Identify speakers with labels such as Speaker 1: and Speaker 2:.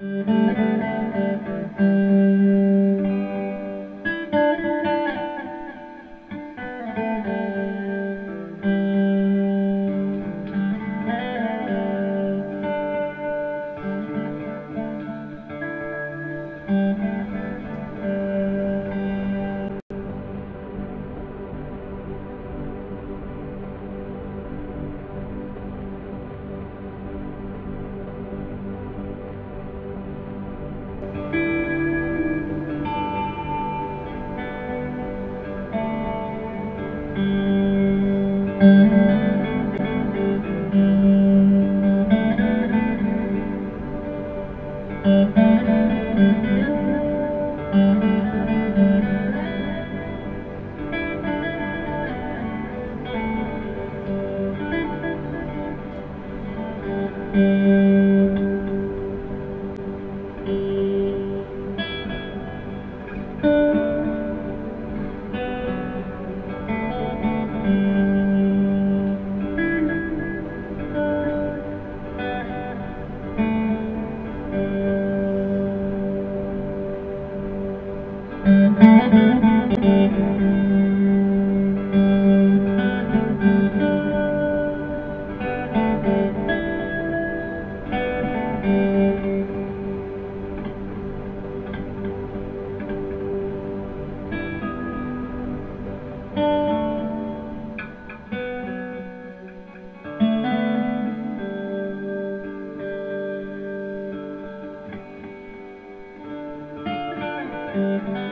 Speaker 1: Música thank mm -hmm. you Thank you.